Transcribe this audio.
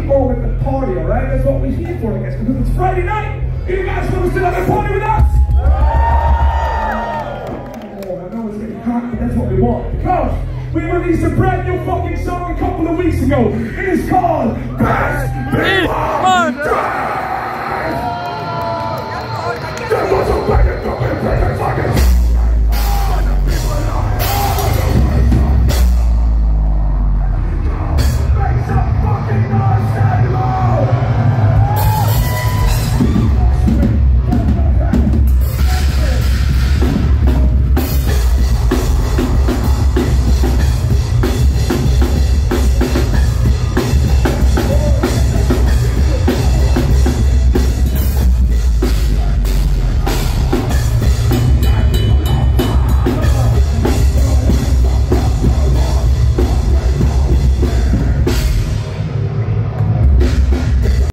keep on with the party, all right? That's what we're here for, I guess, because it's Friday night. You guys want to sit up and party with us? Oh, I know it's getting hot, but that's what we want. Because we released a brand new fucking song a couple of weeks ago. It is called Best